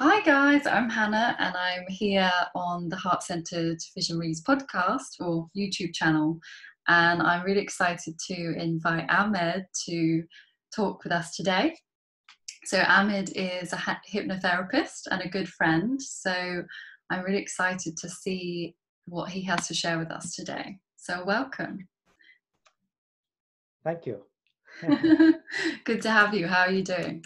Hi, guys, I'm Hannah, and I'm here on the Heart Centered Visionaries podcast or YouTube channel. And I'm really excited to invite Ahmed to talk with us today. So, Ahmed is a hypnotherapist and a good friend. So, I'm really excited to see what he has to share with us today. So, welcome. Thank you. good to have you. How are you doing?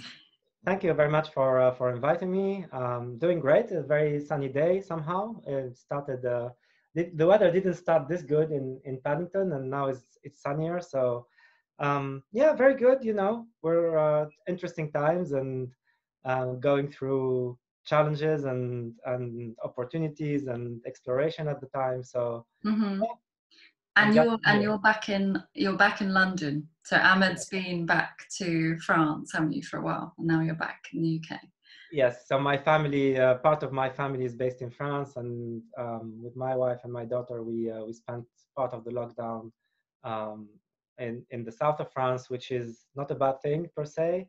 Thank you very much for uh, for inviting me. Um, doing great. A very sunny day somehow. It started. Uh, the, the weather didn't start this good in in Paddington, and now it's it's sunnier. So um, yeah, very good. You know, we're uh, interesting times and uh, going through challenges and and opportunities and exploration at the time. So mm-hmm. yeah, and you're and you're back in you're back in London. So Ahmed's been back to France, haven't you, for a while? And now you're back in the UK. Yes. So my family, uh, part of my family is based in France, and um, with my wife and my daughter, we uh, we spent part of the lockdown um, in in the south of France, which is not a bad thing per se.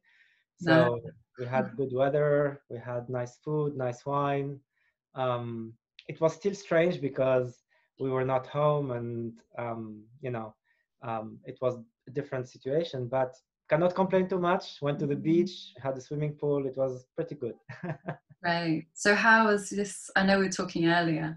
So no. we had good weather, we had nice food, nice wine. Um, it was still strange because we were not home and um, you know um, it was different situation but cannot complain too much. Went to the mm-hmm. beach had a swimming pool. It was pretty good. Right. So how was this i know we were talking earlier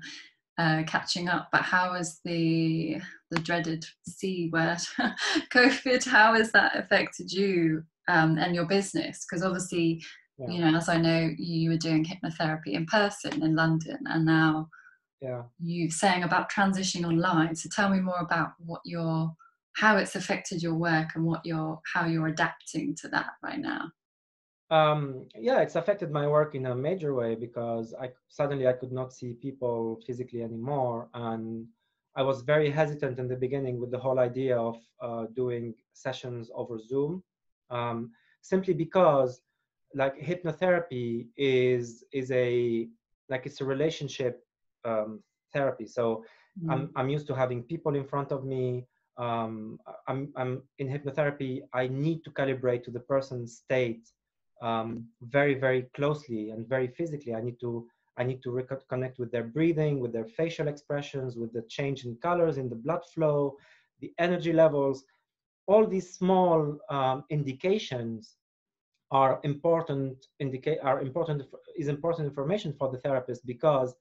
uh, catching up but how was the the dreaded c word covid how has that affected you um, and your business? Because obviously yeah. you know as i know you were doing hypnotherapy in person in london and now yeah. you saying about transitioning online. So tell me more about what your how it's affected your work and what you're how you're adapting to that right now um, yeah it's affected my work in a major way because i suddenly i could not see people physically anymore and i was very hesitant in the beginning with the whole idea of uh, doing sessions over zoom um, simply because like hypnotherapy is is a like it's a relationship um, therapy. So mm. I'm, I'm used to having people in front of me. Um, I'm, I'm in hypnotherapy. I need to calibrate to the person's state um, very, very closely and very physically. I need to I need to reconnect with their breathing, with their facial expressions, with the change in colors in the blood flow, the energy levels. All these small um, indications are important indicate are important is important information for the therapist because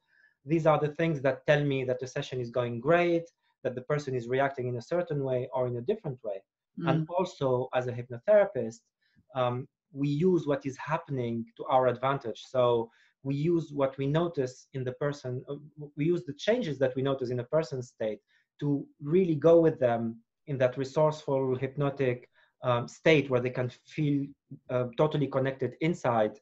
these are the things that tell me that the session is going great, that the person is reacting in a certain way or in a different way. Mm. And also, as a hypnotherapist, um, we use what is happening to our advantage. So we use what we notice in the person, uh, we use the changes that we notice in a person's state to really go with them in that resourceful, hypnotic um, state where they can feel uh, totally connected inside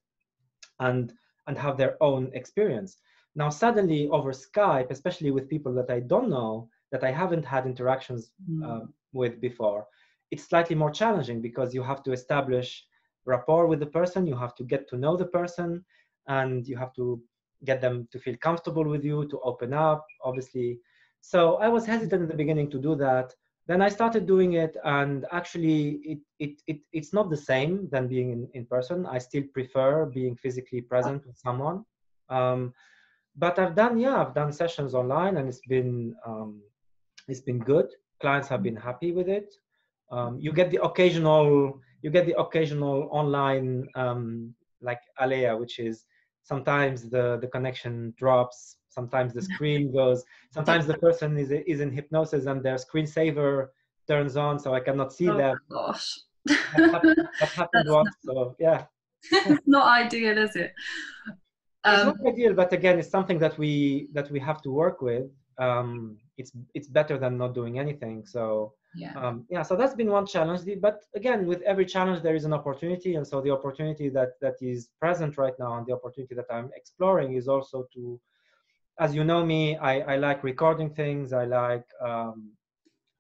and and have their own experience now, suddenly over Skype, especially with people that I don't know, that I haven't had interactions mm. uh, with before, it's slightly more challenging because you have to establish rapport with the person, you have to get to know the person, and you have to get them to feel comfortable with you, to open up, obviously. So I was hesitant in the beginning to do that. Then I started doing it, and actually, it, it, it it's not the same than being in, in person. I still prefer being physically present with someone. Um, but I've done yeah I've done sessions online and it's been um, it's been good. Clients have been happy with it. Um, you get the occasional you get the occasional online um, like alea, which is sometimes the the connection drops, sometimes the screen goes, sometimes the person is is in hypnosis and their screensaver turns on, so I cannot see oh, them. Gosh, that happened, that happened once. So yeah, it's not ideal, is it? Um, it's not ideal, but again, it's something that we that we have to work with. Um, it's it's better than not doing anything. So yeah, um, yeah. So that's been one challenge. But again, with every challenge, there is an opportunity, and so the opportunity that that is present right now, and the opportunity that I'm exploring is also to, as you know me, I I like recording things. I like um,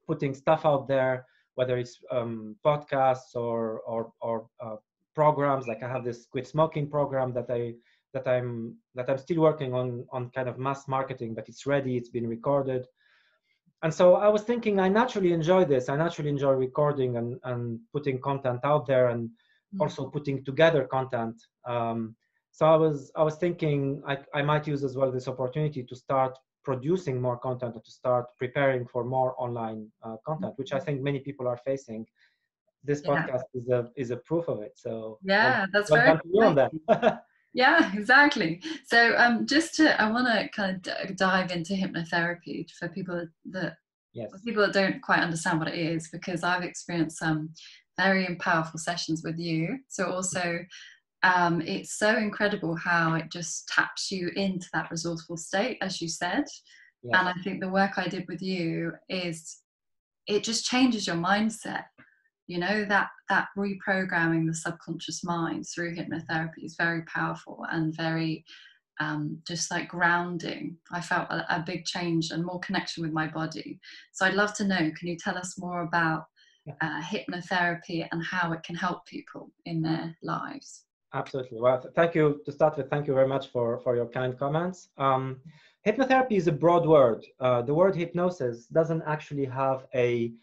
putting stuff out there, whether it's um, podcasts or or or uh, programs. Like I have this quit smoking program that I that I'm that I'm still working on on kind of mass marketing, but it's ready, it's been recorded. And so I was thinking I naturally enjoy this. I naturally enjoy recording and, and putting content out there and mm-hmm. also putting together content. Um, so I was I was thinking I, I might use as well this opportunity to start producing more content or to start preparing for more online uh, content, which I think many people are facing. This podcast yeah. is a is a proof of it. So yeah, that's well very. That. yeah, exactly. So um, just to I want to kind of d- dive into hypnotherapy for people that yes. people that don't quite understand what it is because I've experienced some very powerful sessions with you. So also um, it's so incredible how it just taps you into that resourceful state, as you said. Yes. And I think the work I did with you is it just changes your mindset. You know that that reprogramming the subconscious mind through hypnotherapy is very powerful and very um, just like grounding. I felt a, a, big change and more connection with my body. So I'd love to know. Can you tell us more about uh, hypnotherapy and how it can help people in their lives? Absolutely. Well, th- thank you to start with. Thank you very much for, for your kind comments. Um, hypnotherapy is a broad word. Uh, the word hypnosis doesn't actually have a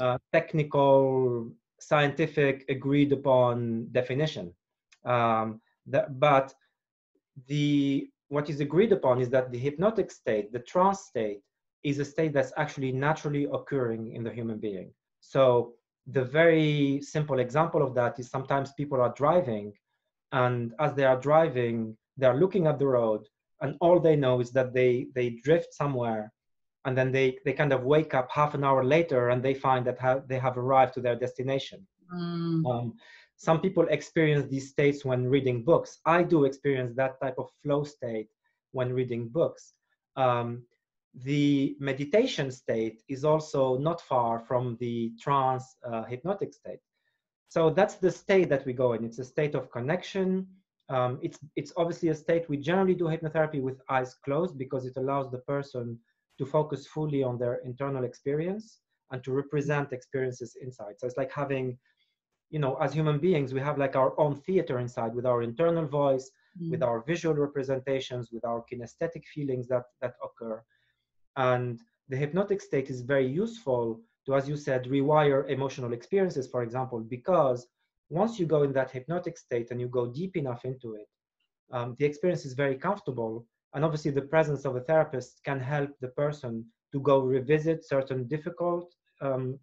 uh, technical, scientific, agreed upon definition. Um, that, but the what is agreed upon is that the hypnotic state, the trance state, is a state that's actually naturally occurring in the human being. So the very simple example of that is sometimes people are driving and as they are driving they're looking at the road and all they know is that they they drift somewhere and then they they kind of wake up half an hour later and they find that ha- they have arrived to their destination mm. um, some people experience these states when reading books i do experience that type of flow state when reading books um, the meditation state is also not far from the trance uh, hypnotic state so that's the state that we go in. It's a state of connection. Um, it's, it's obviously a state we generally do hypnotherapy with eyes closed because it allows the person to focus fully on their internal experience and to represent experiences inside. So it's like having, you know, as human beings, we have like our own theater inside with our internal voice, mm. with our visual representations, with our kinesthetic feelings that, that occur. And the hypnotic state is very useful to, as you said, rewire emotional experiences, for example, because once you go in that hypnotic state and you go deep enough into it, um, the experience is very comfortable. And obviously, the presence of a therapist can help the person to go revisit certain difficult um,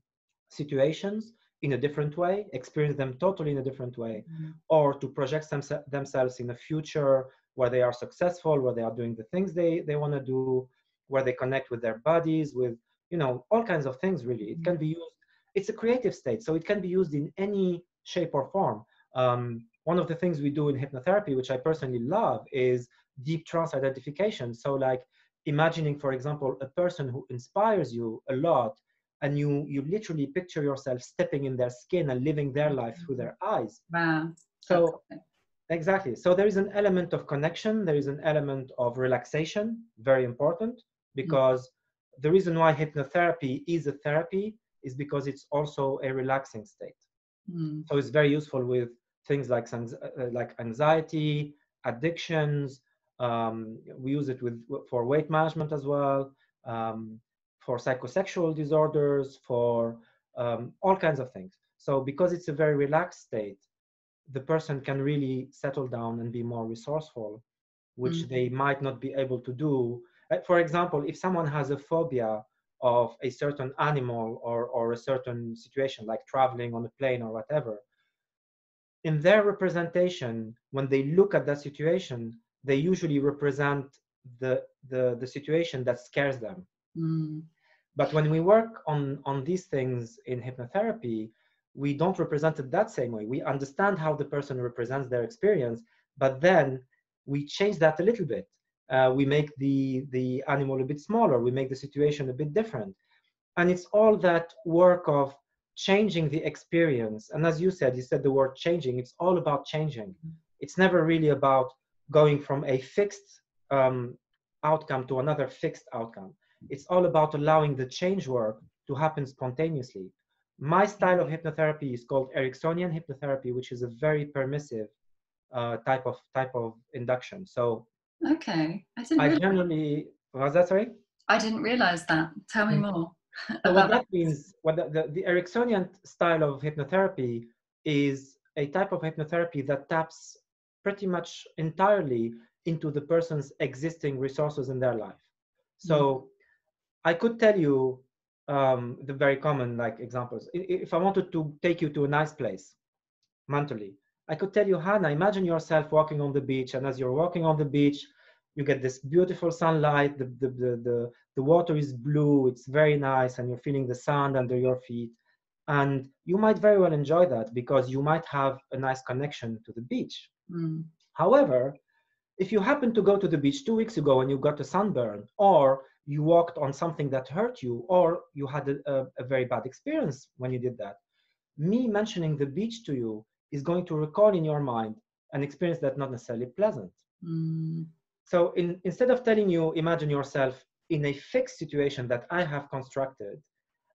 situations in a different way, experience them totally in a different way, mm-hmm. or to project them, themselves in a future where they are successful, where they are doing the things they, they want to do, where they connect with their bodies, with you know all kinds of things really. It can be used it's a creative state so it can be used in any shape or form. Um, one of the things we do in hypnotherapy which i personally love is deep trance identification. So like imagining for example a person who inspires you a lot and you you literally picture yourself stepping in their skin and living their life through their eyes. Wow. So exactly. So there is an element of connection. There is an element of relaxation. Very important because the reason why hypnotherapy is a therapy is because it's also a relaxing state. Mm. So it's very useful with things like uh, like anxiety, addictions. Um, we use it with for weight management as well, um, for psychosexual disorders, for um, all kinds of things. So because it's a very relaxed state, the person can really settle down and be more resourceful, which mm. they might not be able to do uh, for example, if someone has a phobia of a certain animal or, or a certain situation, like traveling on a plane or whatever, in their representation, when they look at that situation, they usually represent the, the, the situation that scares them. Mm. But when we work on, on these things in hypnotherapy, we don't represent it that same way. We understand how the person represents their experience, but then we change that a little bit. Uh, we make the the animal a bit smaller. We make the situation a bit different. And it's all that work of changing the experience. And as you said you said the word changing. It's all about changing. It's never really about going from a fixed um, outcome to another fixed outcome it's all about allowing the change work to happen spontaneously my style of hypnotherapy is called ericksonian hypnotherapy which is a very permissive uh, type of type of induction so Okay, I didn't. I generally was that sorry. I didn't realize that. Tell me mm. more. so what that means, what the, the, the Ericksonian style of hypnotherapy is a type of hypnotherapy that taps pretty much entirely into the person's existing resources in their life. So mm-hmm. I could tell you um, the very common like examples. If I wanted to take you to a nice place mentally, I could tell you, Hannah, imagine yourself walking on the beach, and as you're walking on the beach, you get this beautiful sunlight, the, the, the, the, the water is blue, it's very nice, and you're feeling the sand under your feet. And you might very well enjoy that because you might have a nice connection to the beach. Mm. However, if you happen to go to the beach two weeks ago and you got a sunburn, or you walked on something that hurt you, or you had a, a, a very bad experience when you did that, me mentioning the beach to you is going to recall in your mind an experience that's not necessarily pleasant. Mm. So in, instead of telling you, imagine yourself in a fixed situation that I have constructed,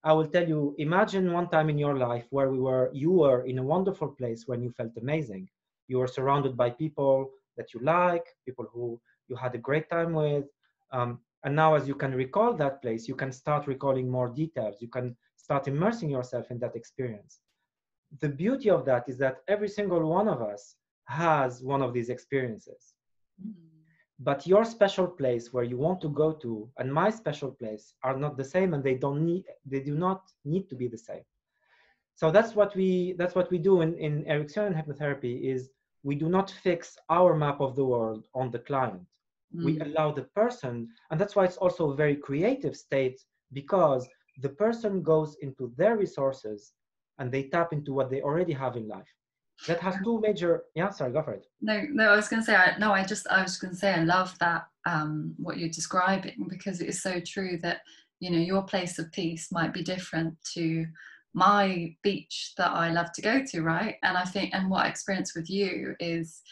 I will tell you, imagine one time in your life where we were, you were in a wonderful place when you felt amazing. You were surrounded by people that you like, people who you had a great time with. Um, and now as you can recall that place, you can start recalling more details. You can start immersing yourself in that experience the beauty of that is that every single one of us has one of these experiences. Mm-hmm. But your special place where you want to go to and my special place are not the same and they don't need they do not need to be the same. So that's what we that's what we do in, in Ericksonian hypnotherapy is we do not fix our map of the world on the client. Mm. We allow the person, and that's why it's also a very creative state because the person goes into their resources and they tap into what they already have in life that has two major yeah sorry go for it no no i was going to say I, no i just i was going to say i love that um what you're describing because it is so true that you know your place of peace might be different to my beach that i love to go to right and i think and what i experience with you is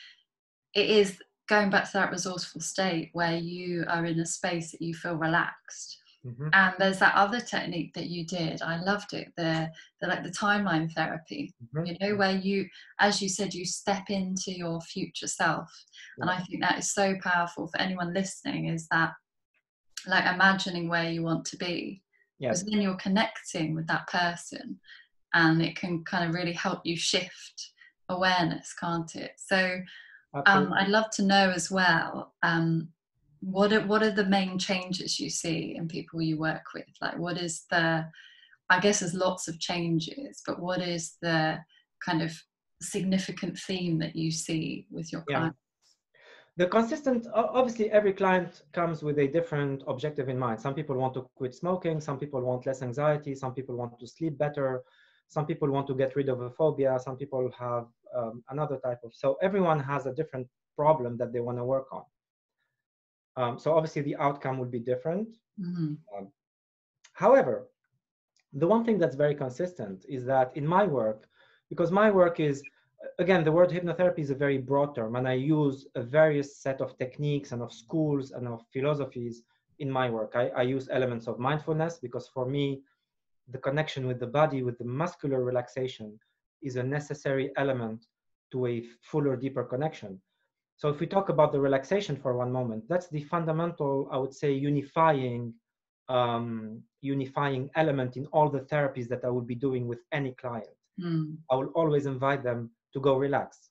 it is going back to that resourceful state where you are in a space that you feel relaxed Mm-hmm. And there's that other technique that you did. I loved it. The, the like the timeline therapy. Mm-hmm. You know, where you, as you said, you step into your future self. Yeah. And I think that is so powerful for anyone listening. Is that like imagining where you want to be? Because then you're connecting with that person, and it can kind of really help you shift awareness, can't it? So. Um, I'd love to know as well um, what are, what are the main changes you see in people you work with like what is the i guess there's lots of changes but what is the kind of significant theme that you see with your clients yeah. The consistent obviously every client comes with a different objective in mind some people want to quit smoking some people want less anxiety some people want to sleep better some people want to get rid of a phobia some people have um, another type of so everyone has a different problem that they want to work on um, so obviously the outcome would be different. Mm-hmm. Um, however, the one thing that's very consistent is that in my work, because my work is, again, the word hypnotherapy is a very broad term, and I use a various set of techniques and of schools and of philosophies in my work. I, I use elements of mindfulness because for me, the connection with the body, with the muscular relaxation, is a necessary element to a fuller, deeper connection. So if we talk about the relaxation for one moment, that's the fundamental, I would say, unifying um, unifying element in all the therapies that I will be doing with any client. Mm. I will always invite them to go relax.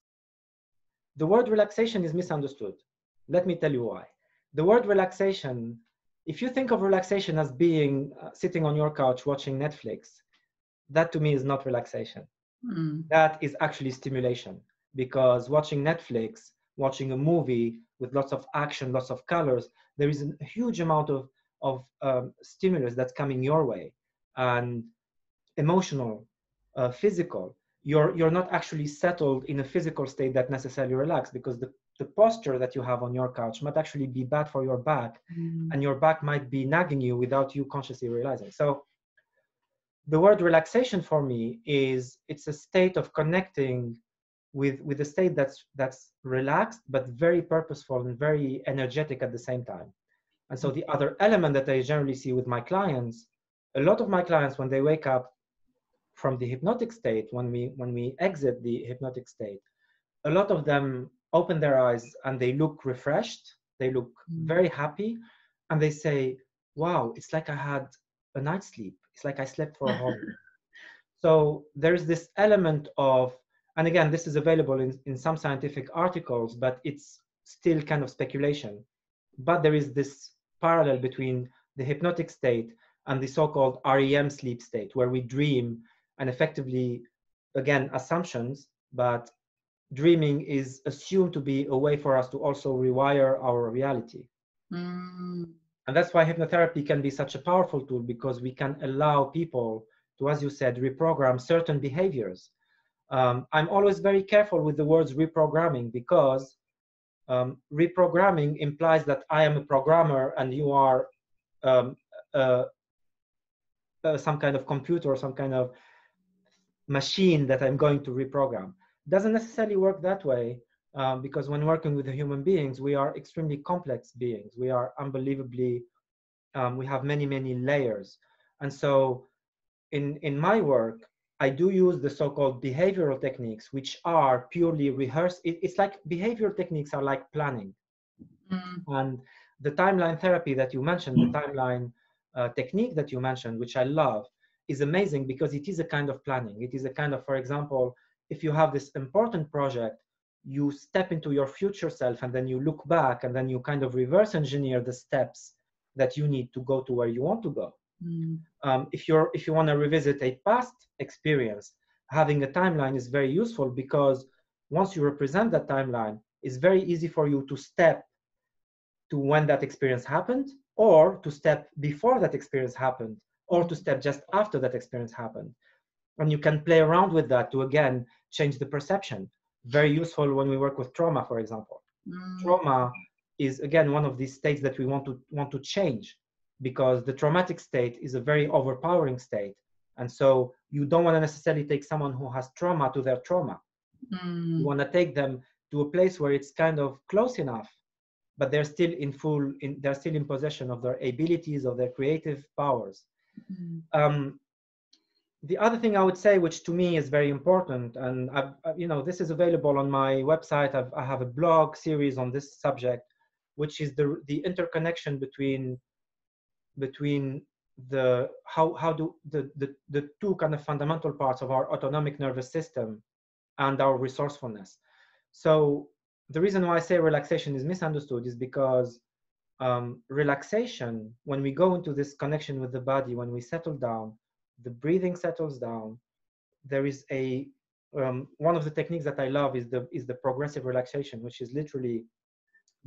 The word relaxation is misunderstood. Let me tell you why. The word relaxation, if you think of relaxation as being uh, sitting on your couch watching Netflix, that to me is not relaxation. Mm. That is actually stimulation because watching Netflix watching a movie with lots of action, lots of colors, there is a huge amount of, of um, stimulus that's coming your way and emotional, uh, physical. You're, you're not actually settled in a physical state that necessarily relaxed because the, the posture that you have on your couch might actually be bad for your back mm. and your back might be nagging you without you consciously realizing. So the word relaxation for me is it's a state of connecting with with a state that's that's relaxed but very purposeful and very energetic at the same time and so the other element that i generally see with my clients a lot of my clients when they wake up from the hypnotic state when we when we exit the hypnotic state a lot of them open their eyes and they look refreshed they look mm. very happy and they say wow it's like i had a night's sleep it's like i slept for a whole so there's this element of and again, this is available in, in some scientific articles, but it's still kind of speculation. But there is this parallel between the hypnotic state and the so-called REM sleep state, where we dream and effectively, again, assumptions, but dreaming is assumed to be a way for us to also rewire our reality. Mm. And that's why hypnotherapy can be such a powerful tool because we can allow people to, as you said, reprogram certain behaviors. Um, I'm always very careful with the words reprogramming because um, reprogramming implies that I am a programmer and you are um, uh, uh, some kind of computer or some kind of machine that I'm going to reprogram. Doesn't necessarily work that way um, because when working with the human beings, we are extremely complex beings. We are unbelievably, um, we have many, many layers. And so in, in my work, I do use the so-called behavioral techniques, which are purely rehearsed. It, it's like behavioral techniques are like planning. Mm. And the timeline therapy that you mentioned, the timeline uh, technique that you mentioned, which I love, is amazing because it is a kind of planning. It is a kind of, for example, if you have this important project, you step into your future self and then you look back and then you kind of reverse engineer the steps that you need to go to where you want to go. Mm. Um, if you're if you want to revisit a past experience, having a timeline is very useful because once you represent that timeline, it's very easy for you to step to when that experience happened, or to step before that experience happened, or to step just after that experience happened. And you can play around with that to again change the perception very useful when we work with trauma, for example. Mm. Trauma is again one of these states that we want to want to change because the traumatic state is a very overpowering state. And so you don't want to necessarily take someone who has trauma to their trauma. Mm. You want to take them to a place where it's kind of close enough, but they're still in full, in, they're still in possession of their abilities, of their creative powers. Mm. Um, the other thing I would say, which to me is very important, and I've, you know, this is available on my website. I've, I have a blog series on this subject, which is the the interconnection between between the how how do the the, the two kind of fundamental parts of our autonomic nervous system and our resourcefulness. So the reason why I say relaxation is misunderstood is because um, relaxation, when we go into this connection with the body, when we settle down, the breathing settles down. There is a um, one of the techniques that I love is the is the progressive relaxation, which is literally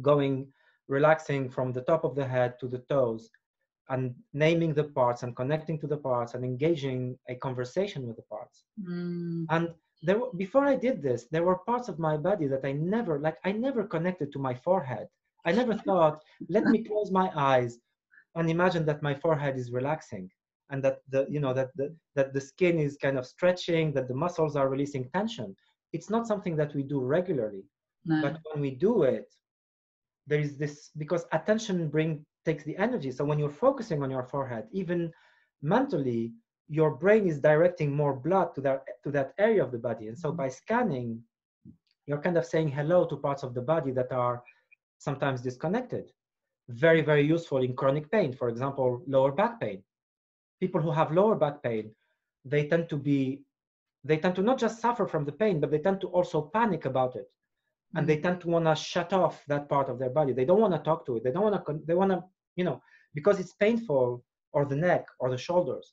going relaxing from the top of the head to the toes and naming the parts and connecting to the parts and engaging a conversation with the parts. Mm. And there before I did this, there were parts of my body that I never like I never connected to my forehead. I never thought, let me close my eyes and imagine that my forehead is relaxing and that the you know that the that the skin is kind of stretching that the muscles are releasing tension it's not something that we do regularly no. but when we do it there is this because attention bring takes the energy so when you're focusing on your forehead even mentally your brain is directing more blood to that to that area of the body and so mm-hmm. by scanning you're kind of saying hello to parts of the body that are sometimes disconnected very very useful in chronic pain for example lower back pain people who have lower back pain, they tend to be, they tend to not just suffer from the pain, but they tend to also panic about it. And they mm. tend to want to shut off that part of their body. They don't want to talk to it. They don't want to, they want to, you know, because it's painful or the neck or the shoulders.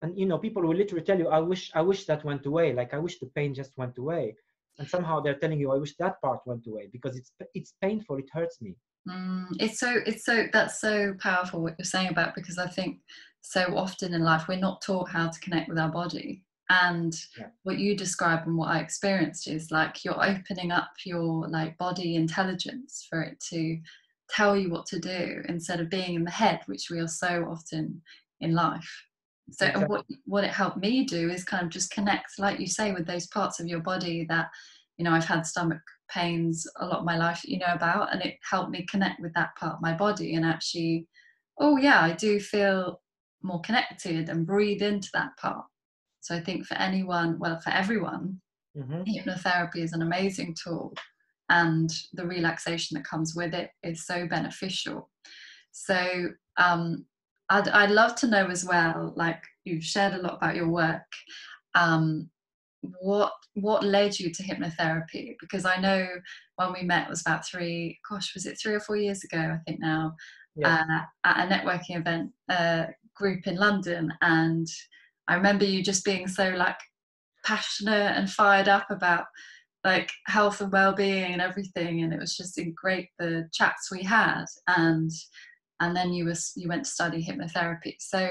And, you know, people will literally tell you, I wish, I wish that went away. Like, I wish the pain just went away. And somehow they're telling you, I wish that part went away because it's, it's painful. It hurts me. Mm, it's so it's so that's so powerful what you're saying about because I think so often in life we're not taught how to connect with our body and yeah. what you describe and what I experienced is like you're opening up your like body intelligence for it to tell you what to do instead of being in the head which we are so often in life so exactly. what what it helped me do is kind of just connect like you say with those parts of your body that you know I've had stomach pains a lot of my life you know about and it helped me connect with that part of my body and actually oh yeah i do feel more connected and breathe into that part so i think for anyone well for everyone mm-hmm. hypnotherapy is an amazing tool and the relaxation that comes with it is so beneficial so um, I'd, I'd love to know as well like you've shared a lot about your work um, what what led you to hypnotherapy? Because i know when we met was about three gosh was it three or four years ago i think now yeah. uh, at a networking event uh, group in london. And i remember you just being so like passionate and fired up about like health and well-being and everything. And it was just great the chats we had. And and then you was you went to study hypnotherapy. So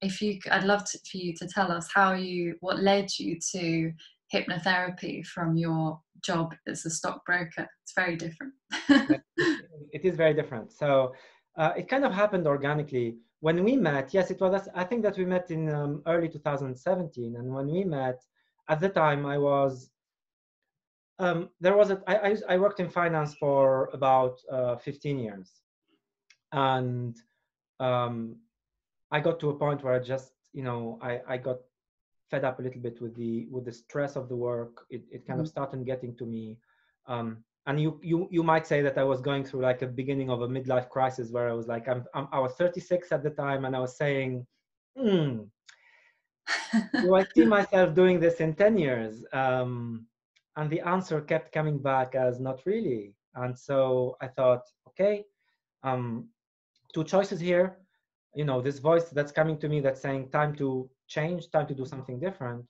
if you i'd love to, for you to tell us how you what led you to hypnotherapy from your job as a stockbroker. It's very different. It is very different. So uh, it kind of happened organically. When we met yes it was i think that we met in um, early 2017 and when we met at the time i was um, there was a I, I, I worked in finance for about uh, 15 years and um, I got to a point where I just, you know, I, I got fed up a little bit with the with the stress of the work. It, it kind mm-hmm. of started getting to me. Um, and you, you you might say that I was going through like a beginning of a midlife crisis where I was like, I'm, I'm I was 36 at the time, and I was saying, hmm, do I see myself doing this in 10 years? Um, and the answer kept coming back as not really. And so I thought, okay, um, two choices here. You know this voice that's coming to me that's saying time to change time to do something different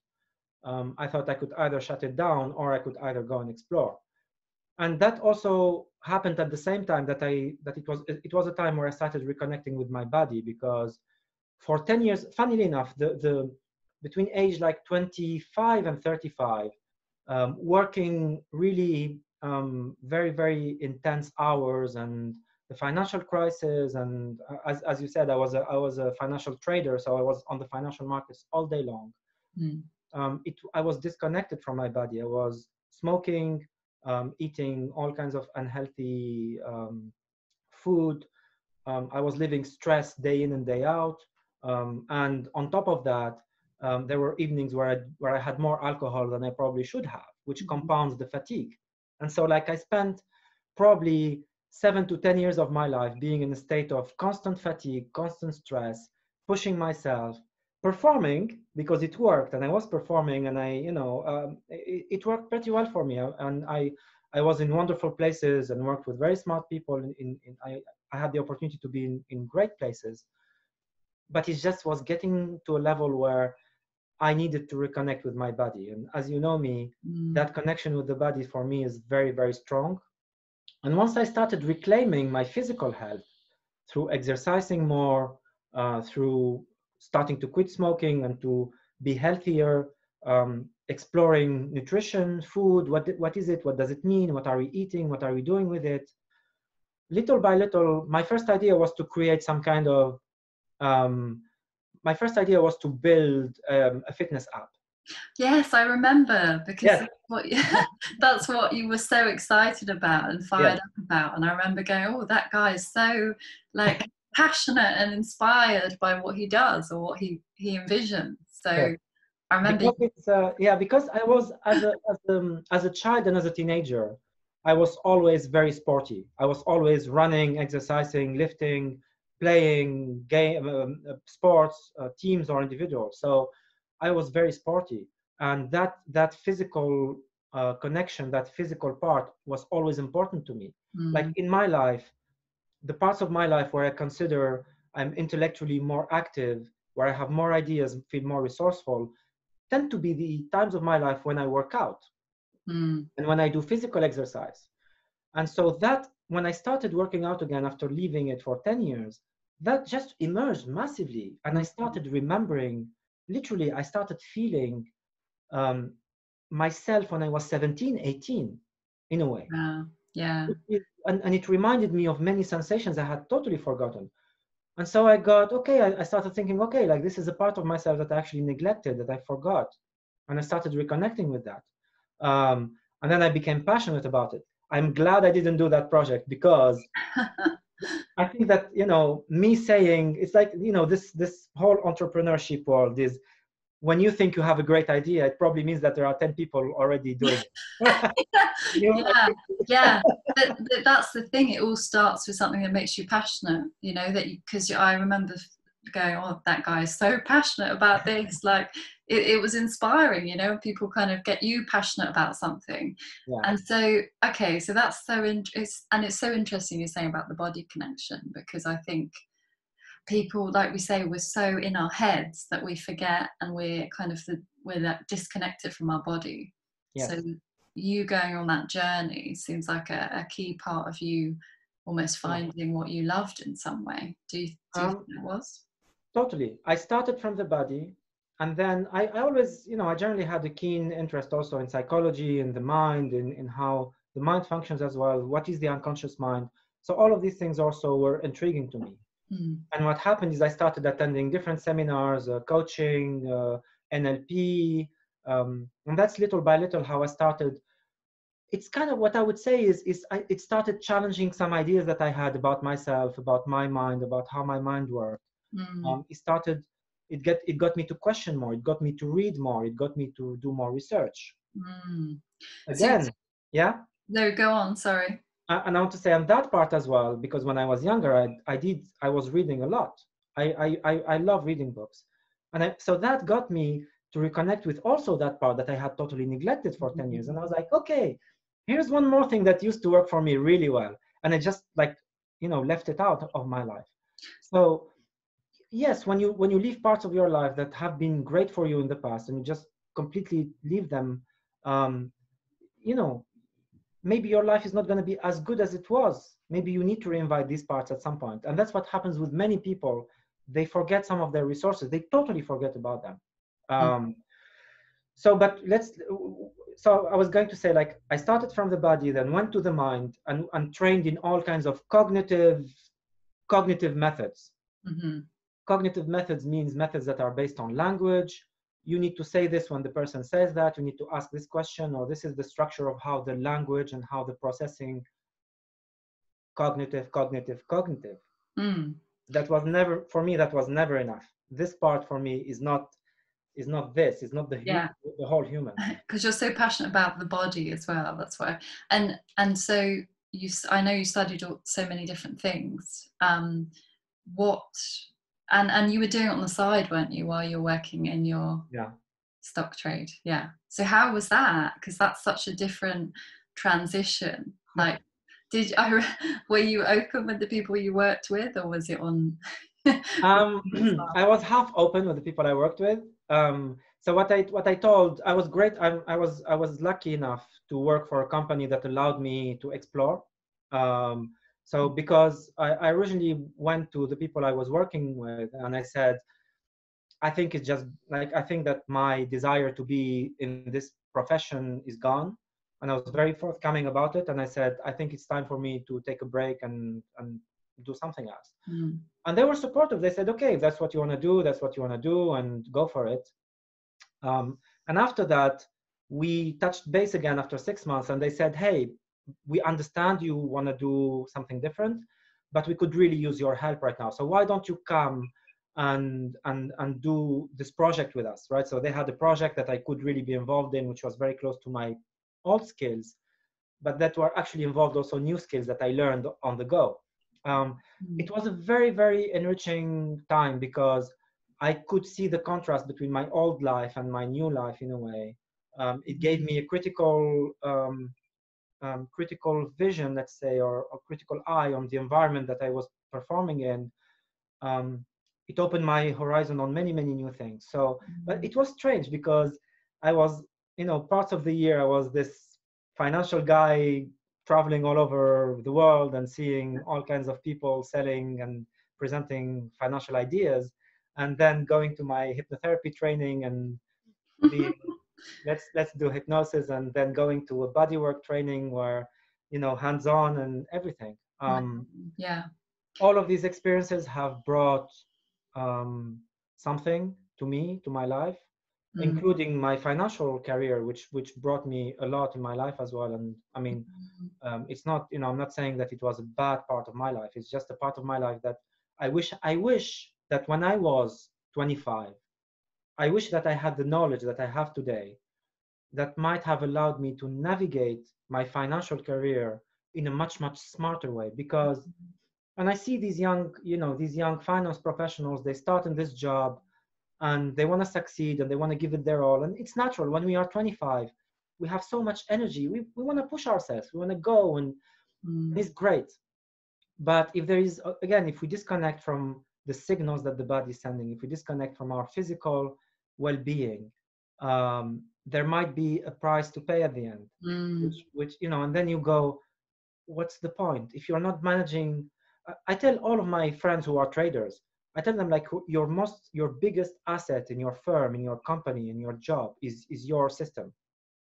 um, i thought i could either shut it down or i could either go and explore. And that also happened at the same time that i that it was it was a time where i started reconnecting with my body because for 10 years funnily enough the the between age like 25 and 35 um, working really um, very very intense hours and the financial crisis and uh, as, as you said i was a, I was a financial trader so i was on the financial markets all day long. Mm. um, it, i was disconnected from my body. I was smoking um, eating all kinds of unhealthy um, food. Um, i was living stress day in and day out. Um, and on top of that um, there were evenings where I, where I had more alcohol than i probably should have which mm-hmm. compounds the fatigue. And so like i spent probably seven to 10 years of my life being in a state of constant fatigue, constant stress, pushing myself, performing because it worked and I was performing and I, you know, um, it, it, worked pretty well for me. And I, I was in wonderful places and worked with very smart people. In, in, in I, I had the opportunity to be in, in great places, but it just was getting to a level where I needed to reconnect with my body. And as you know me, mm. that connection with the body for me is very, very strong. And once I started reclaiming my physical health through exercising more, uh, through starting to quit smoking and to be healthier, um, exploring nutrition, food, what, what is it, what does it mean, what are we eating, what are we doing with it. Little by little, my first idea was to create some kind of, um, my first idea was to build um, a fitness app. Yes, I remember because yes. that's, what, that's what you were so excited about and fired up about. And I remember going, "Oh, that guy is so like passionate and inspired by what he does or what he he envisions." So I remember. Because uh, yeah, because I was as a as a, um, as a child and as a teenager, I was always very sporty. I was always running, exercising, lifting, playing game um, uh, sports, uh, teams or individuals. So I was very sporty, and that that physical uh, connection, that physical part, was always important to me. Mm-hmm. Like in my life, the parts of my life where I consider I'm intellectually more active, where I have more ideas, feel more resourceful, tend to be the times of my life when I work out mm. and when I do physical exercise. And so that when I started working out again after leaving it for 10 years, that just emerged massively. And I started remembering literally i started feeling um, myself when i was 17 18 in a way. Uh, yeah. And, and it reminded me of many sensations i had totally forgotten. And so i got okay I, I started thinking okay like this is a part of myself that i actually neglected that i forgot. And i started reconnecting with that. Um, and then i became passionate about it. I'm glad i didn't do that project because I think that you know me saying it's like you know this this whole entrepreneurship world is when you think you have a great idea, it probably means that there are ten people already doing it. yeah, yeah. But, but, that's the thing. It all starts with something that makes you passionate. You know that because I remember going, "Oh, that guy is so passionate about this." Like it, it was inspiring you know people kind of get you passionate about something Yeah. and so okay so that's so in, it's and it's so interesting you're saying about the body connection because i think people like we say we're so in our heads that we forget and we're kind of the we're that disconnected from our body Yes. so you going on that journey seems like a, a key part of you almost Yeah. finding what you loved in some way do you, do you Um, think it was Totally. I started from the body, and then I, I always, you know, I generally had a keen interest also in psychology and the mind, in, in how the mind functions as well. What is the unconscious mind? So all of these things also were intriguing to me. Mm, And what happened is I started attending different seminars, uh, coaching, uh, NLP, um, and that's little by little how I started. It's kind of what I would say is is I, it started challenging some ideas that I had about myself, about my mind, about how my mind worked mm, um, it started it get it got me to question more it got me to read more it got me to do more research. Mm. again yeah? No go on sorry. And i want to say on that part as well because when i was younger i, I did i was reading a lot. I, I i i love reading books. And I, so that got me to reconnect with also that part that i had totally neglected for 10 years. And i was like okay here's one more thing that used to work for me really well. And i just like you know left it out of my life. So yes when you when you leave parts of your life that have been great for you in the past and you just completely leave them um you know maybe your life is not going to be as good as it was. Maybe you need to reinvite these parts at some point. And that's what happens with many people. They forget some of their resources. They totally forget about them. Um so but let's so i was going to say like i started from the body then went to the mind and, and trained in all kinds of cognitive cognitive methods. Hmm cognitive methods means methods that are based on language. You need to say this when the person says that. You need to ask this question or this is the structure of how the language and how the processing cognitive cognitive cognitive. Mm. that was never for me that was never enough. This part for me is not is not this is not the Yeah. the whole human. Because you're so passionate about the body as well that's why. And and so you i know you studied all, so many different things. Um what and and you were doing it on the side weren't you while you're working in your yeah stock trade yeah so how was that because that's such a different transition like did I were you open with the people you worked with or was it on um, I was half open with the people I worked with. Um, so what I what I told I was great. I, I was I was lucky enough to work for a company that allowed me to explore. Um, so because I, I originally went to the people I was working with and I said, I think it's just like I think that my desire to be in this profession is gone. And I was very forthcoming about it. And I said, I think it's time for me to take a break and, and do something else Mm, and they were supportive they said okay if that's what you want to do that's what you want to do and go for it um, and after that we touched base again after six months and they said hey we understand you want to do something different but we could really use your help right now. So why don't you come and and and do this project with us right? So they had a project that i could really be involved in which was very close to my old skills but that were actually involved also new skills that i learned on the go. Um, mm, it was a very very enriching time because i could see the contrast between my old life and my new life in a way. Um, it gave me a critical um, um, critical vision let's say or a critical eye on the environment that i was performing in um, it opened my horizon on many many new things. So but it was strange because i was you know parts of the year i was this financial guy traveling all over the world and seeing all kinds of people selling and presenting financial ideas and then going to my hypnotherapy training and being let's let's do hypnosis and then going to a bodywork training where you know hands on and everything. Um, yeah. all of these experiences have brought um, something to me to my life Mm, including my financial career which which brought me a lot in my life as well. And i mean mm, um, it's not you know i'm not saying that it was a bad part of my life. It's just a part of my life that i wish i wish that when i was 25 i wish that i had the knowledge that i have today that might have allowed me to navigate my financial career in a much much smarter way because and i see these young you know these young finance professionals they start in this job and they want to succeed and they want to give it their all and it's natural when we are 25 we have so much energy we, we want to push ourselves we want to go and Mm. it's great but if there is again if we disconnect from the signals that the body is sending if we disconnect from our physical well-being um, there might be a price to pay at the end Mm. which, which you know and then you go what's the point? If you're not managing I- i tell all of my friends who are traders i tell them like your most your biggest asset in your firm in your company in your job is is your system.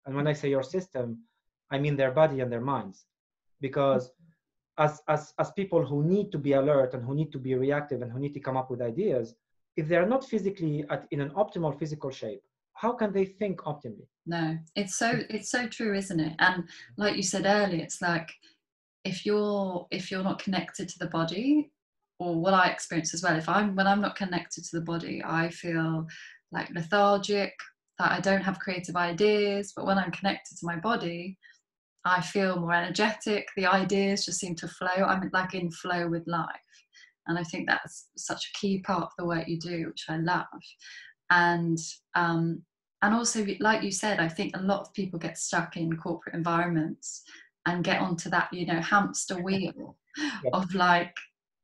And when i say your system i mean their body and their minds. Because as as as people who need to be alert and who need to be reactive and who need to come up with ideas if they're not physically at, in an optimal physical shape how can they think optimally? No it's so it's so true isn't it? And like you said earlier it's like if you're if you're not connected to the body or what i experience as well if i'm when i'm not connected to the body i feel like lethargic that i don't have creative ideas but when i'm connected to my body i feel more energetic the ideas just seem to flow i'm like in flow with life and i think that's such a key part of the work you do which i love. And um, and also like you said i think a lot of people get stuck in corporate environments and get onto that you know hamster wheel Yep. of like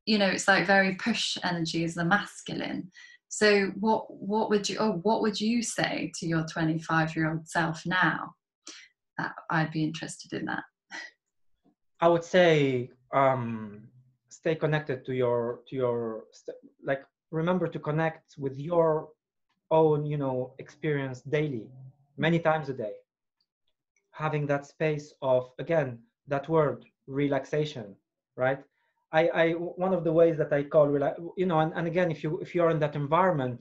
you know it's like very push energy is the masculine. So what what would you oh what would you say to your 25 year old self now that i'd be interested in that? I would say um, stay connected to your to your like remember to connect with your own you know experience daily, many times a day. Having that space of again that word relaxation, right? I, I one of the ways that I call you know and, and again if you if you're in that environment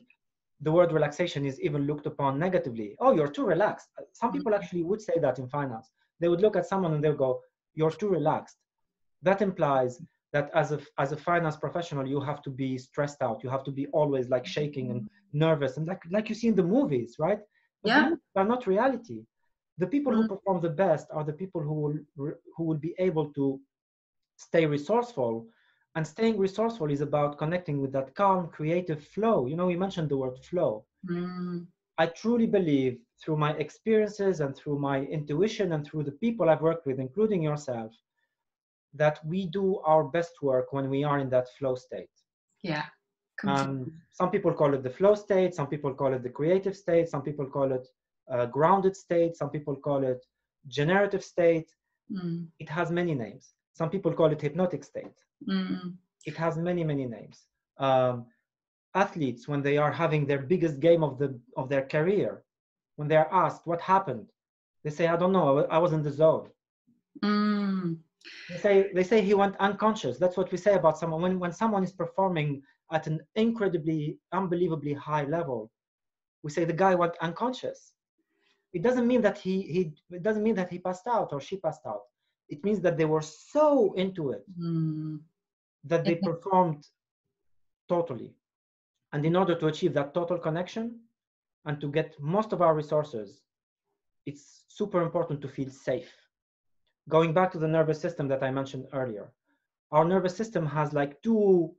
the word relaxation is even looked upon negatively. Oh, you're too relaxed. Some mm-hmm. people actually would say that in finance. They would look at someone and they'll go, "You're too relaxed." That implies that as a as a finance professional, you have to be stressed out. You have to be always like shaking and nervous, and like like you see in the movies, right? But Yeah. are not reality. The people who Mhm. perform the best are the people who will who will be able to stay resourceful and staying resourceful is about connecting with that calm creative flow you know you mentioned the word flow Mm, i truly believe through my experiences and through my intuition and through the people i've worked with including yourself that we do our best work when we are in that flow state. Yeah. Completely. some people call it the flow state some people call it the creative state some people call it uh, grounded state some people call it generative state. Mm, it has many names. Some people call it hypnotic state. Mm, it has many many names. Um, athletes when they are having their biggest game of the of their career when they are asked what happened? they say i don't know. I I was in the zone. Mm, they say they say he went unconscious that's what we say about someone when, when someone is performing at an incredibly unbelievably high level we say the guy went unconscious it doesn't mean that he he it doesn't mean that he passed out or she passed out it means that they were so into it mm. that they performed totally. And in order to achieve that total connection and to get most of our resources, it's super important to feel safe. Going back to the nervous system that I mentioned earlier, our nervous system has like two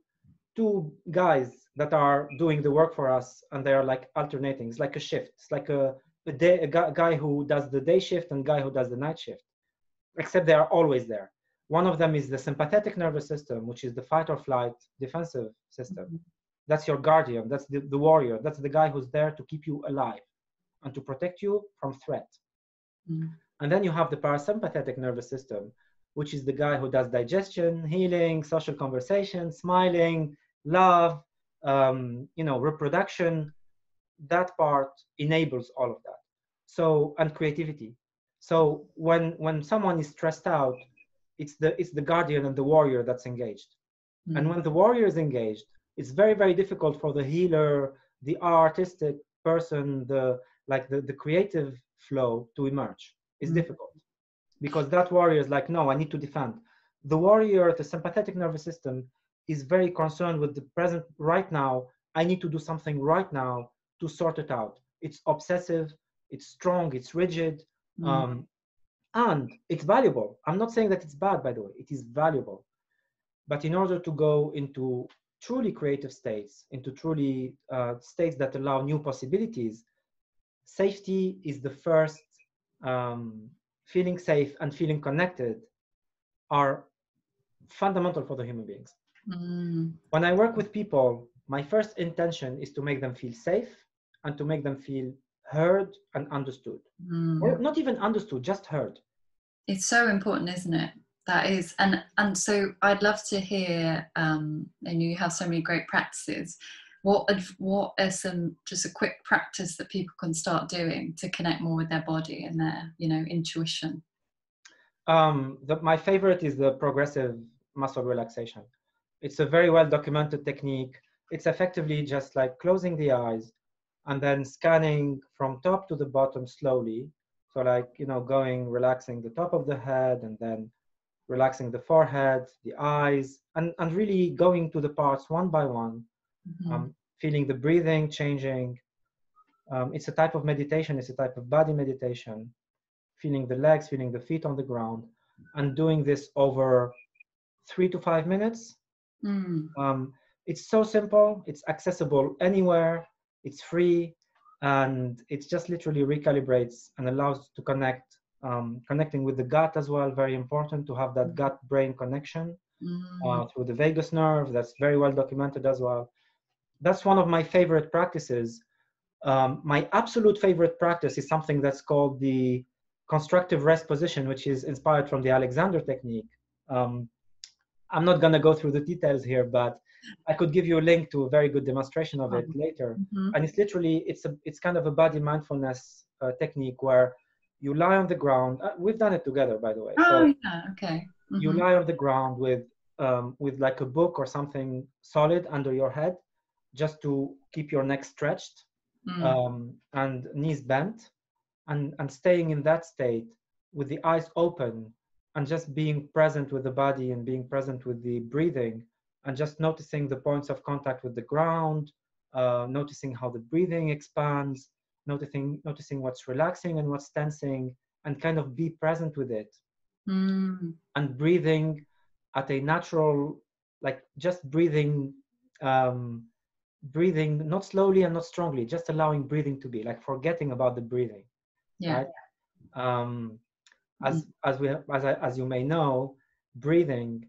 two guys that are doing the work for us and they are like alternating. It's like a shift. It's like a, a day a guy, who does the day shift and guy who does the night shift except they are always there. One of them is the sympathetic nervous system which is the fight or flight defensive system. That's your guardian. That's the, the warrior. That's the guy who's there to keep you alive and to protect you from threat. Mm. And then you have the parasympathetic nervous system which is the guy who does digestion healing social conversation smiling love um, you know reproduction. That part enables all of that. So and creativity. So when when someone is stressed out it's the it's the guardian and the warrior that's engaged. And Mm. when the warrior is engaged it's very very difficult for the healer the artistic person the like the, the creative flow to emerge it's Mm. difficult. Because that warrior is like no i need to defend. The warrior the sympathetic nervous system is very concerned with the present right now. I need to do something right now to sort it out. It's obsessive it's strong it's rigid Mm. um, and it's valuable. I'm not saying that it's bad by the way. It is valuable. But in order to go into truly creative states, into truly uh, states that allow new possibilities, safety is the first um, feeling safe and feeling connected are fundamental for the human beings. Mm. When I work with people, my first intention is to make them feel safe and to make them feel heard and understood. Mm. Or not even understood, just heard. It's so important, isn't it? That is, and and so I'd love to hear. Um, and you have so many great practices. What what are some just a quick practice that people can start doing to connect more with their body and their you know intuition? Um, the, my favorite is the progressive muscle relaxation. It's a very well documented technique. It's effectively just like closing the eyes and then scanning from top to the bottom slowly. So like, you know, going, relaxing the top of the head and then relaxing the forehead, the eyes, and, and really going to the parts one by one, Mhm. um, feeling the breathing changing. Um, it's a type of meditation, it's a type of body meditation, feeling the legs, feeling the feet on the ground, and doing this over three to five minutes. Mm. Um, it's so simple, it's accessible anywhere, it's free, and it just literally recalibrates and allows to connect, um, connecting with the gut as well. Very important to have that gut brain connection Mm. uh, through the vagus nerve. That's very well documented as well. That's one of my favorite practices. Um, my absolute favorite practice is something that's called the constructive rest position, which is inspired from the Alexander technique. Um, I'm not going to go through the details here, but I could give you a link to a very good demonstration of it later. Mhm. And it's literally it's a it's kind of a body mindfulness uh, technique where you lie on the ground. Uh, we've done it together, by the way. So- Oh yeah, okay. you Mhm. lie on the ground with um, with like a book or something solid under your head just to keep your neck stretched Mm. um, and knees bent and and staying in that state with the eyes open and just being present with the body and being present with the breathing and just noticing the points of contact with the ground uh, noticing how the breathing expands noticing noticing what's relaxing and what's tensing and kind of be present with it Mm. and breathing at a natural like just breathing um breathing not slowly and not strongly just allowing breathing to be like forgetting about the breathing Yeah. right? Um as as we as I, as you may know breathing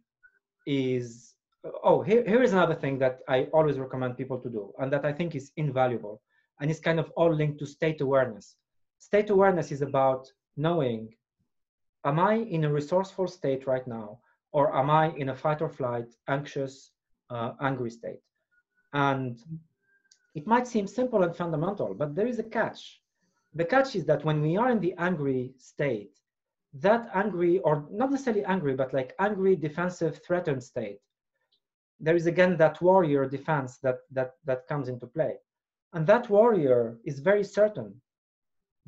is oh here, here is another thing that i always recommend people to do and that i think is invaluable and it's kind of all linked to state awareness. State awareness is about knowing am i in a resourceful state right now or am i in a fight or flight anxious uh, angry state and it might seem simple and fundamental but there is a catch. The catch is that when we are in the angry state that angry or not necessarily angry but like angry defensive threatened state there is again that warrior defense that that that comes into play. And that warrior is very certain.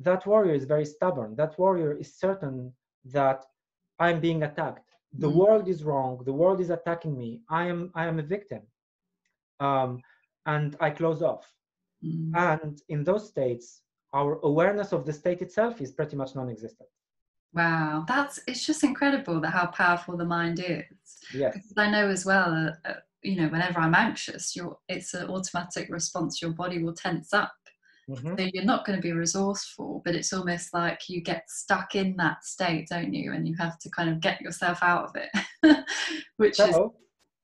That warrior is very stubborn. That warrior is certain that i'm being attacked. The Mm. world is wrong. The world is attacking me. I am i am a victim um, and i close off Mm. and in those states our awareness of the state itself is pretty much non-existent Wow, that's it's just incredible that how powerful the mind is. yes Because I know as well, uh, uh, you know, whenever I'm anxious, you're, it's an automatic response. Your body will tense up. Mhm. So you're not going to be resourceful, but it's almost like you get stuck in that state, don't you? And you have to kind of get yourself out of it, which is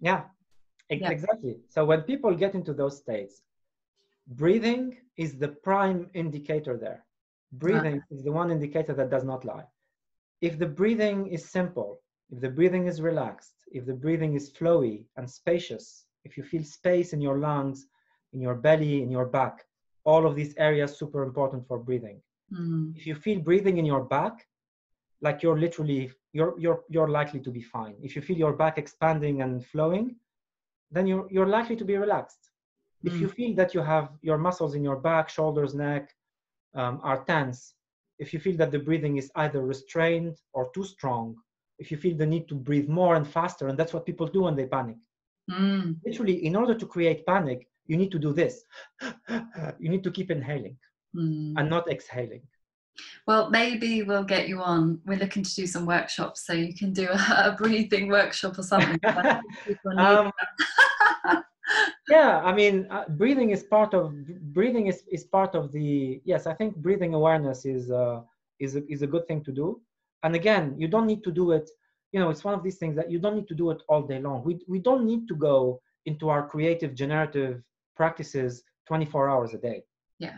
yeah, Yeah. exactly. So when people get into those states, breathing is the prime indicator there. Breathing is the one indicator that does not lie. If the breathing is simple, if the breathing is relaxed, if the breathing is flowy and spacious, if you feel space in your lungs, in your belly, in your back, all of these areas super important for breathing. Mm, If you feel breathing in your back, like you're literally you're you're you're likely to be fine. If you feel your back expanding and flowing, then you're you're likely to be relaxed. If you feel that you have your muscles in your back, shoulders, neck um, are tense, if you feel that the breathing is either restrained or too strong, if you feel the need to breathe more and faster, and that's what people do when they panic. mm, Literally, in order to create panic, you need to do this. you need to keep inhaling mm. and not exhaling. Well, maybe we'll get you on. We're looking to do some workshops, so you can do a, a breathing workshop or something. I people need Um, yeah, I mean, uh, breathing is part of breathing is, is part of the yes. I think breathing awareness is uh, is a, is a good thing to do. And again, you don't need to do it. You know, it's one of these things that you don't need to do it all day long. We we don't need to go into our creative generative practices 24 hours a day. Yeah.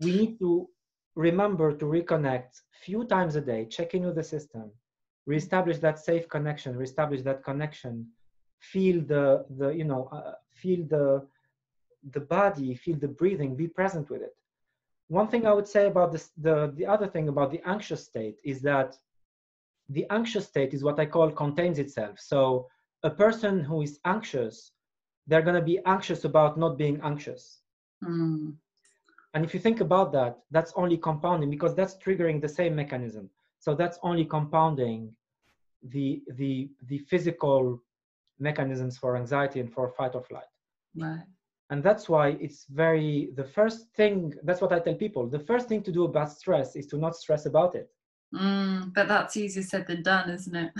We need to remember to reconnect few times a day, check in with the system, reestablish that safe connection, reestablish that connection, feel the the you know uh, feel the the body, feel the breathing, be present with it. One thing I would say about this, the the other thing about the anxious state is that the anxious state is what I call contains itself. So a person who is anxious, they're going to be anxious about not being anxious. Mm. And if you think about that, that's only compounding because that's triggering the same mechanism. So that's only compounding the the the physical mechanisms for anxiety and for fight or flight. Right. And that's why it's very the first thing. That's what I tell people. The first thing to do about stress is to not stress about it. Mm, but that's easier said than done, isn't it?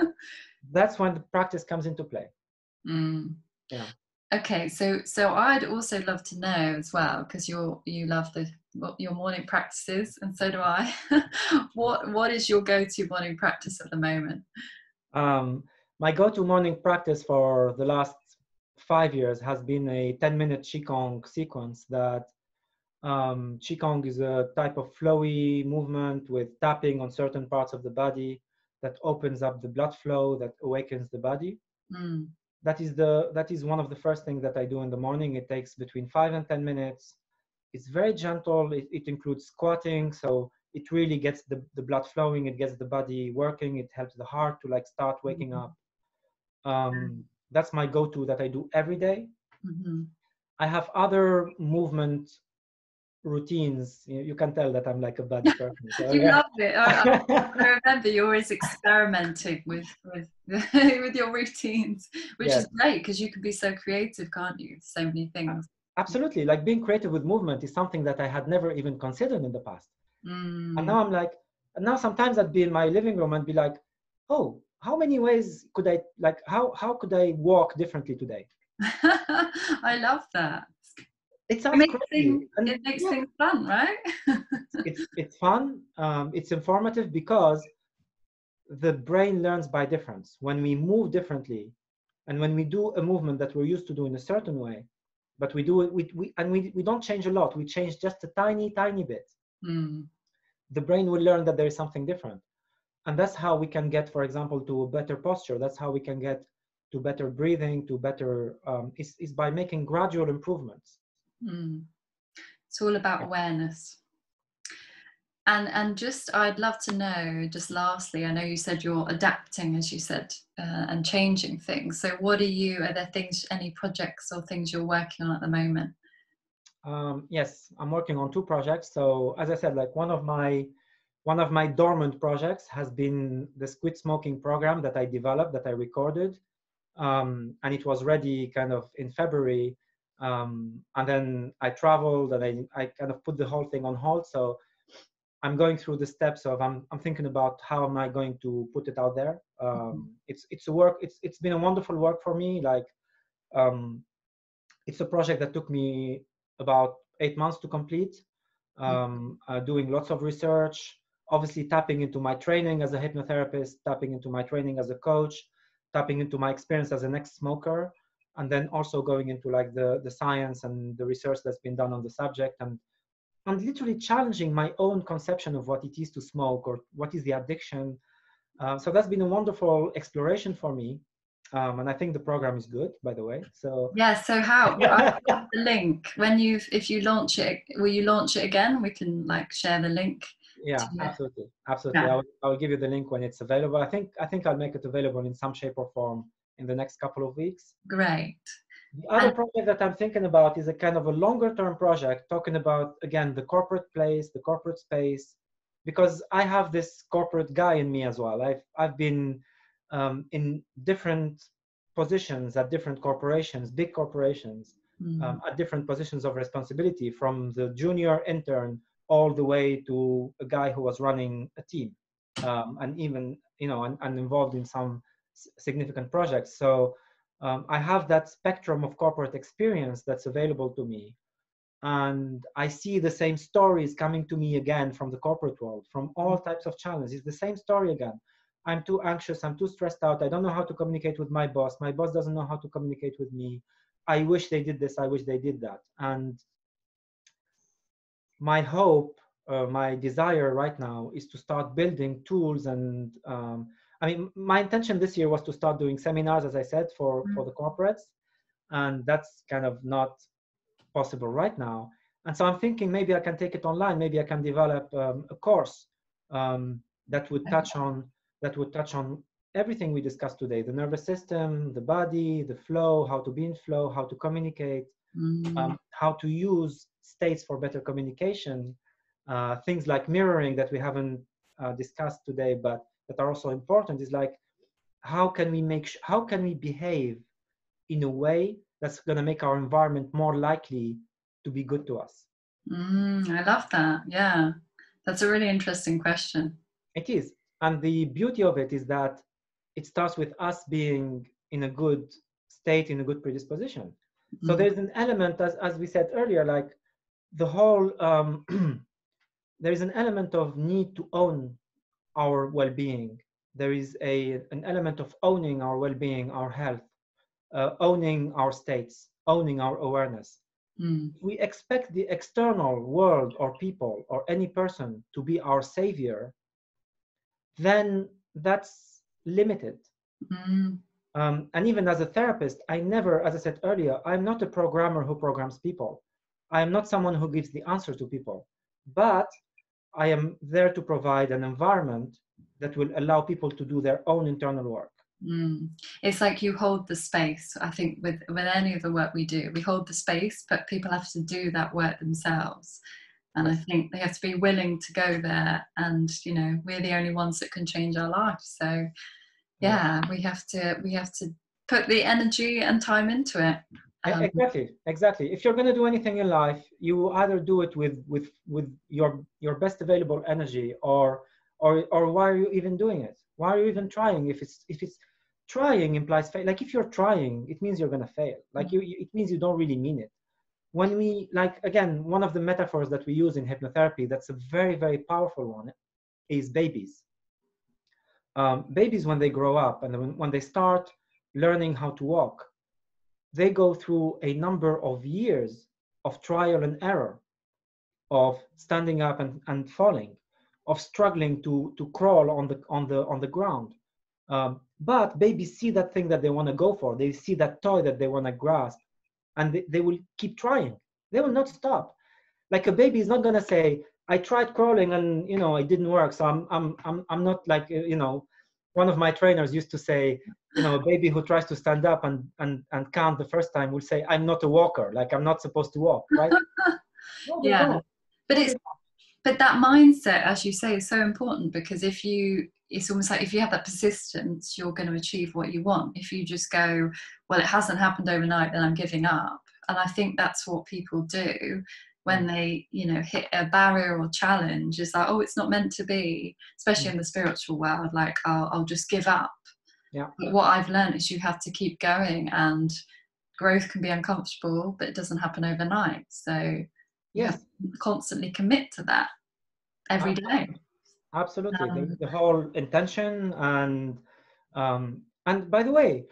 that's when the practice comes into play. Mm. Yeah. Okay, so so I'd also love to know as well because you're you love the your morning practices and so do I. what what is your go-to morning practice at the moment? Um, my go-to morning practice for the last five years has been a 10-minute qigong sequence. That um, qigong is a type of flowy movement with tapping on certain parts of the body that opens up the blood flow, that awakens the body. Mm that is the that is one of the first things that I do in the morning. It takes between five and ten minutes. It's very gentle. It, it includes squatting, so it really gets the, the blood flowing. It gets the body working. It helps the heart to like start waking mm-hmm. up. Um, that's my go-to that I do every day. Mm-hmm. I have other movement routines you, can tell that i'm like a bad person so, you yeah. love it I, I, remember you're always experimenting with with with your routines which yes. is great because you can be so creative can't you so many things absolutely like being creative with movement is something that i had never even considered in the past mm. and now i'm like and now sometimes i'd be in my living room and be like oh how many ways could i like how how could i walk differently today i love that it sounds it makes, things, it makes yeah. things fun, right? it's it's fun. Um, it's informative because the brain learns by difference. When we move differently, and when we do a movement that we're used to do in a certain way, but we do it, we, we and we, we don't change a lot. We change just a tiny, tiny bit. Mm. The brain will learn that there is something different, and that's how we can get, for example, to a better posture. That's how we can get to better breathing, to better um, is is by making gradual improvements. Mm. It's all about awareness. And and just I'd love to know just lastly, I know you said you're adapting, as you said, uh, and changing things. So what are you? Are there things, any projects or things you're working on at the moment? Um, yes, I'm working on two projects. So as I said, like one of my one of my dormant projects has been the quit smoking program that I developed, that I recorded, um, and it was ready kind of in February um, and then I traveled and I, I kind of put the whole thing on hold. So I'm going through the steps of I'm, I'm thinking about how am I going to put it out there. Um, mm-hmm. It's it's a work. It's it's been a wonderful work for me. Like um, it's a project that took me about eight months to complete. Mm-hmm. Um, uh, doing lots of research, obviously tapping into my training as a hypnotherapist, tapping into my training as a coach, tapping into my experience as an ex-smoker and then also going into like the the science and the research that's been done on the subject and and literally challenging my own conception of what it is to smoke or what is the addiction uh, so that's been a wonderful exploration for me um, and I think the program is good, by the way. So yeah. So how the link when you if you launch it, will you launch it again? We can like share the link. Yeah, absolutely, absolutely. Yeah. I, will, I will give you the link when it's available. I think I think I'll make it available in some shape or form in the next couple of weeks. Great. The other and project that I'm thinking about is a kind of a longer term project, talking about again the corporate place, the corporate space, because I have this corporate guy in me as well. I've I've been um, in different positions at different corporations, big corporations, mm. um, at different positions of responsibility, from the junior intern all the way to a guy who was running a team, um, and even you know, and, and involved in some significant projects. So um, I have that spectrum of corporate experience that's available to me. And I see the same stories coming to me again from the corporate world, from all types of challenges. It's the same story again. I'm too anxious, I'm too stressed out, I don't know how to communicate with my boss, my boss doesn't know how to communicate with me. I wish they did this, I wish they did that. And my hope, uh, my desire right now is to start building tools and um, I mean, my intention this year was to start doing seminars, as I said, for, mm-hmm. for the corporates. And that's kind of not possible right now. And so I'm thinking maybe I can take it online. Maybe I can develop um, a course um, that would touch on that would touch on everything we discussed today: the nervous system, the body, the flow, how to be in flow, how to communicate, mm. um, how to use states for better communication, uh, things like mirroring that we haven't uh, discussed today, but that are also important is like how can we make sh- how can we behave in a way that's going to make our environment more likely to be good to us? Mm, i love that. Yeah. That's a really interesting question. It is. And the beauty of it is that it starts with us being in a good state in a good predisposition. Mm. so there's an element as, as we said earlier like the whole um, there is an element of need to own our well-being. There is a, an element of owning our well-being, our health, uh, owning our states, owning our awareness. Mm. We expect the external world or people or any person to be our savior, then that's limited. Mm. Um, and even as a therapist, I never, as I said earlier, I'm not a programmer who programs people. I am not someone who gives the answer to people. But I am there to provide an environment that will allow people to do their own internal work. Mm. It's like you hold the space. I think with with any of the work we do, we hold the space, but people have to do that work themselves. And I think they have to be willing to go there. And you know, we're the only ones that can change our lives. So, yeah, we have to we have to put the energy and time into it. Um, exactly exactly. If you're going to do anything in life you either do it with with with your your best available energy or or or why are you even doing it? Why are you even trying if it's if it's trying implies fail? Like if you're trying it means you're going to fail. Like you it means you don't really mean it. When we like again one of the metaphors that we use in hypnotherapy that's a very very powerful one is babies. Um, babies when they grow up and when, when they start learning how to walk they go through a number of years of trial and error, of standing up and, and falling, of struggling to, to crawl on the, on the, on the ground. Um, but babies see that thing that they want to go for. They see that toy that they want to grasp, and they, they will keep trying. They will not stop. Like a baby is not going to say, I tried crawling and you know it didn't work, so I'm I'm I'm I'm not like you know one of my trainers used to say, you know, a baby who tries to stand up and, and, and count the first time will say, I'm not a walker, like I'm not supposed to walk, right? Oh no, yeah. But it's but that mindset, as you say, is so important because if you it's almost like if you have that persistence, you're going to achieve what you want. If you just go, well, it hasn't happened overnight, then I'm giving up. And I think that's what people do when they you know hit a barrier or challenge is like oh it's not meant to be. Especially in the spiritual world like i'll, I'll just give up. Yeah. But what i've learned is you have to keep going and growth can be uncomfortable but it doesn't happen overnight. So yeah constantly commit to that every day. absolutely. Um, the, the, whole intention and um, and by the way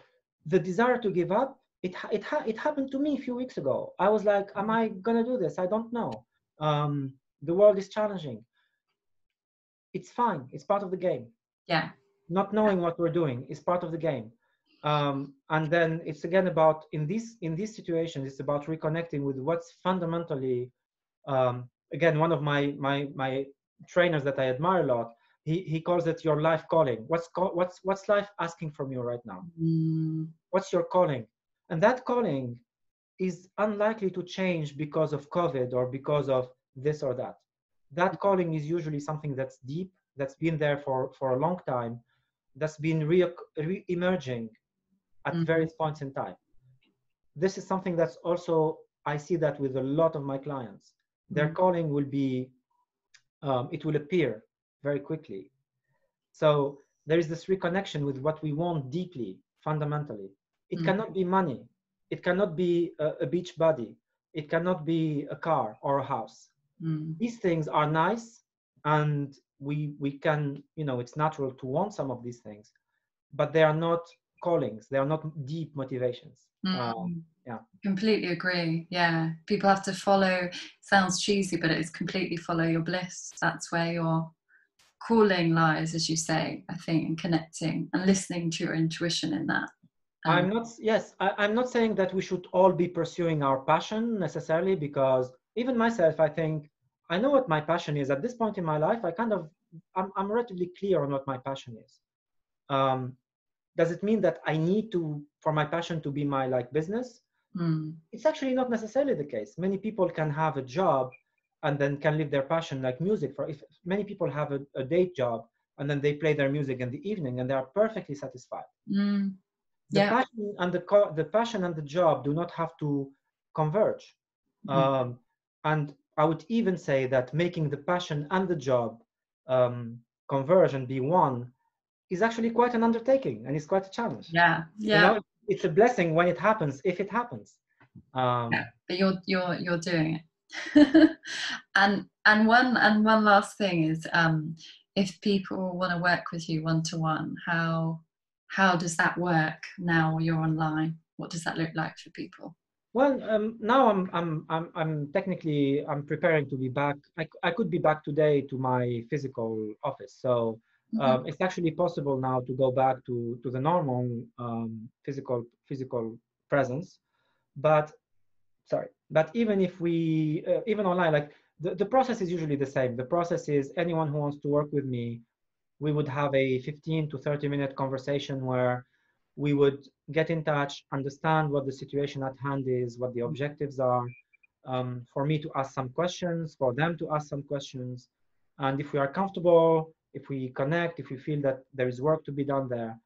the desire to give up it it ha- it happened to me a few weeks ago. I was like, "Am I gonna do this? I don't know. Um, the world is challenging. It's fine. It's part of the game. Yeah. Not knowing what we're doing is part of the game. Um, and then it's again about in this in this situation, it's about reconnecting with what's fundamentally. Um, again, one of my my my trainers that I admire a lot. He, he calls it your life calling. What's what's what's life asking from you right now? Mm. What's your calling? And that calling is unlikely to change because of COVID or because of this or that. That calling is usually something that's deep, that's been there for, for a long time, that's been re, re- emerging at mm-hmm. various points in time. This is something that's also, I see that with a lot of my clients. Their mm-hmm. calling will be, um, it will appear very quickly. So there is this reconnection with what we want deeply, fundamentally It Mm. cannot be money. It cannot be a, a beach body. It cannot be a car or a house. Mm. These things are nice, and we we can you know it's natural to want some of these things, but they are not callings. They are not deep motivations. Um, Mm. yeah. Completely agree. Yeah. People have to follow, sounds cheesy, but it's completely follow your bliss. That's where your calling lies, as you say, I think, and connecting and listening to your intuition in that. I'm Um, not, yes, I, I'm not saying that we should all be pursuing our passion necessarily because even myself, I think I know what my passion is. At this point in my life, I kind of, I'm, I'm relatively clear on what my passion is. Um, does it mean that I need to, for my passion to be my like business? mm, It's actually not necessarily the case. Many people can have a job and then can live their passion like music. For if many people have a, a day job and then they play their music in the evening and they are perfectly satisfied mm, the Yeah. passion and the the passion and the job do not have to converge Mhm. um, and i would even say that making the passion and the job um, converge and be one is actually quite an undertaking and it's quite a challenge yeah. you Yeah. know it's a blessing when it happens if it happens um, Yeah. but you're you're you're doing it and and one and one last thing is um if people want to work with you one to one how how does that work now you're online what does that look like for people Well, um, now I'm, I'm, I'm, I'm technically, I'm preparing to be back. I, I could be back today to my physical office. So um, it's actually possible now to go back to, to the normal um, physical, physical presence. But sorry, but even if we, uh, even online, like the, the process is usually the same. The process is anyone who wants to work with me, we would have a 15 to 30 minute conversation where we would get in touch, understand what the situation at hand is, what the objectives are, um, for me to ask some questions, for them to ask some questions. And if we are comfortable, if we connect, if we feel that there is work to be done there,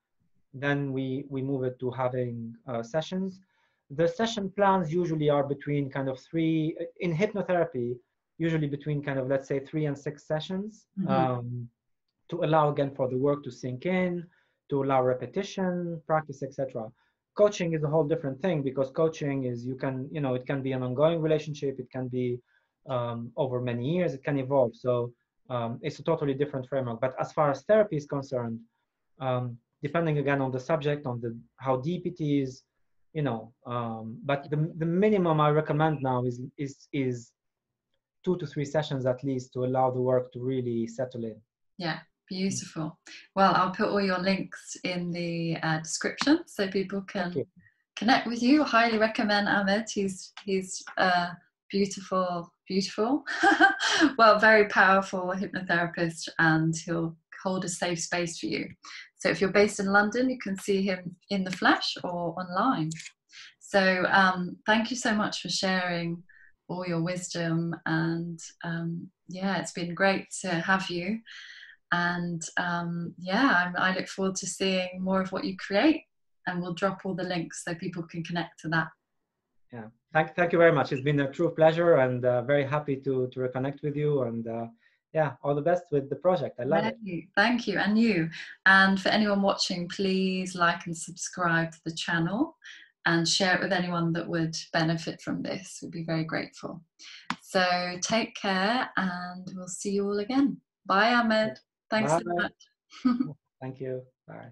then we, we move it to having uh, sessions. The session plans usually are between kind of three, in hypnotherapy, usually between kind of, let's say, three and six sessions Mhm. um, to allow again for the work to sink in, to allow repetition, practice, etc. Coaching is a whole different thing because coaching is you can, you know, it can be an ongoing relationship, it can be um, over many years, it can evolve. So um, it's a totally different framework. But as far as therapy is concerned, um, depending again on the subject, on the how deep it is, you know, um, but the, the minimum I recommend now is is is two to three sessions at least to allow the work to really settle in. yeah beautiful. Well i'll put all your links in the uh, description so people can connect with you. Highly recommend ahmed. He's he's uh beautiful beautiful. Well very powerful hypnotherapist and he'll hold a safe space for you. So if you're based in london you can see him in the flesh or online. So um, thank you so much for sharing all your wisdom and um, yeah it's been great to have you and um, yeah I'm, i look forward to seeing more of what you create and we'll drop all the links so people can connect to that Yeah, thank, thank you very much. It's been a true pleasure and uh, very happy to, to reconnect with you. And uh, yeah, all the best with the project. I love Thank it. you. Thank you. And you. And for anyone watching, please like and subscribe to the channel and share it with anyone that would benefit from this. We'd be very grateful. So take care and we'll see you all again. Bye, Ahmed. Thanks so much. Thank you. Bye.